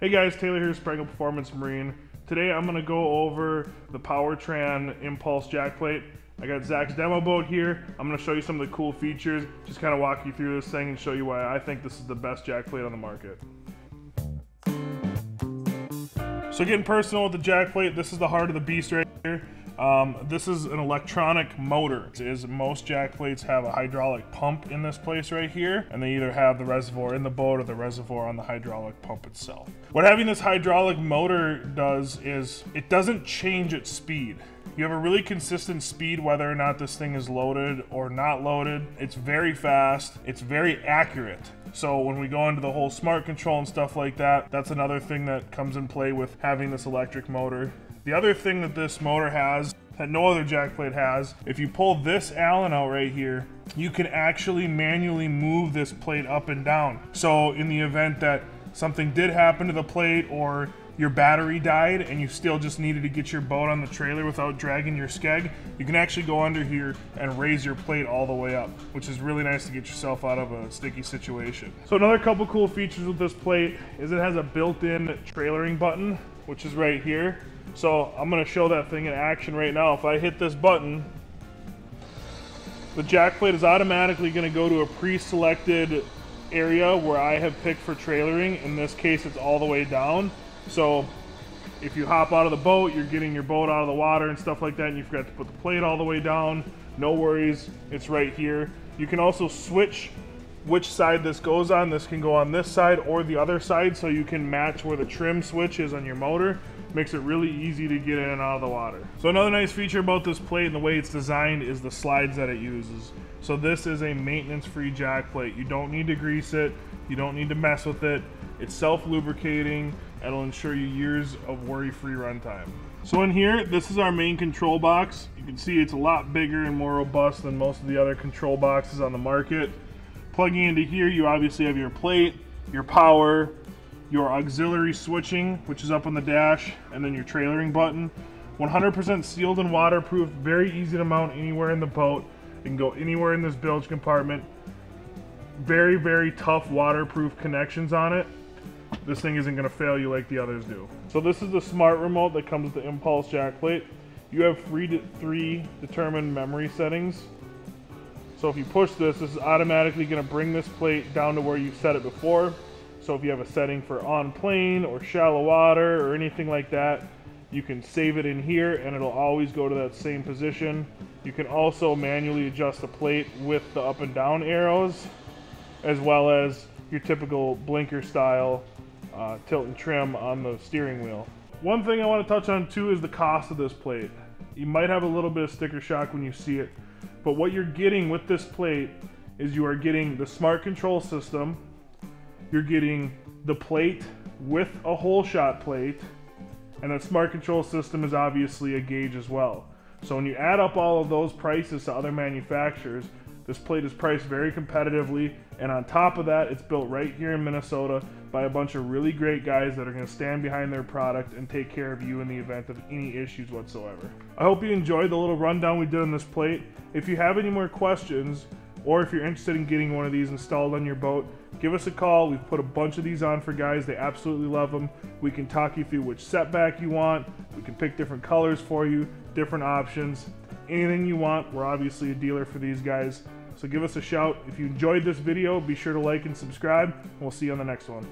Hey guys, Taylor here, Spraungel Performance Marine. Today I'm gonna go over the PowrTran Impulse jack plate. I got Zach's demo boat here. I'm gonna show you some of the cool features, just kind of walk you through this thing and show you why I think this is the best jack plate on the market. So getting personal with the jack plate, this is the heart of the beast right here. Um, this is an electronic motor. Is most jack plates have a hydraulic pump in this place right here, and they either have the reservoir in the boat or the reservoir on the hydraulic pump itself. What having this hydraulic motor does is it doesn't change its speed. You have a really consistent speed whether or not this thing is loaded or not loaded. It's very fast. It's very accurate. So when we go into the whole smart control and stuff like that, that's another thing that comes in play with having this electric motor. The other thing that this motor has that no other jack plate has, if you pull this Allen out right here, you can actually manually move this plate up and down. So in the event that something did happen to the plate or your battery died and you still just needed to get your boat on the trailer without dragging your skeg, you can actually go under here and raise your plate all the way up, which is really nice to get yourself out of a sticky situation. So another couple cool features with this plate is it has a built-in trailering button, which is right here. So I'm gonna show that thing in action right now. If I hit this button, the jack plate is automatically gonna go to a pre-selected area where I have picked for trailering. In this case, it's all the way down. So if you hop out of the boat, you're getting your boat out of the water and stuff like that, and you forgot to put the plate all the way down, no worries, it's right here. You can also switch which side this goes on. This can go on this side or the other side, so you can match where the trim switch is on your motor. Makes it really easy to get in and out of the water. So another nice feature about this plate and the way it's designed is the slides that it uses. So this is a maintenance-free jack plate. You don't need to grease it. You don't need to mess with it. It's self-lubricating. It'll ensure you years of worry-free runtime. So in here, this is our main control box. You can see it's a lot bigger and more robust than most of the other control boxes on the market. Plugging into here, you obviously have your plate, your power, your auxiliary switching, which is up on the dash, and then your trailering button. 100% sealed and waterproof, very easy to mount anywhere in the boat. It can go anywhere in this bilge compartment. Very, very tough waterproof connections on it. This thing isn't gonna fail you like the others do. So this is the smart remote that comes with the Impulse jack plate. You have three, three determined memory settings. So if you push this, this is automatically gonna bring this plate down to where you set it before. So if you have a setting for on plane or shallow water or anything like that, you can save it in here and it'll always go to that same position. You can also manually adjust the plate with the up and down arrows as well as your typical blinker style uh, tilt and trim on the steering wheel. One thing I want to touch on too is the cost of this plate. You might have a little bit of sticker shock when you see it, but what you're getting with this plate is you are getting the smart control system, you're getting the plate with a hole shot plate, and the smart control system is obviously a gauge as well. So when you add up all of those prices to other manufacturers, this plate is priced very competitively, and on top of that, it's built right here in Minnesota by a bunch of really great guys that are going to stand behind their product and take care of you in the event of any issues whatsoever. I hope you enjoyed the little rundown we did on this plate. If you have any more questions, or if you're interested in getting one of these installed on your boat, give us a call. We've put a bunch of these on for guys. They absolutely love them. We can talk you through which setback you want. We can pick different colors for you, different options. Anything you want. We're obviously a dealer for these guys. So give us a shout. If you enjoyed this video, be sure to like and subscribe. We'll see you on the next one.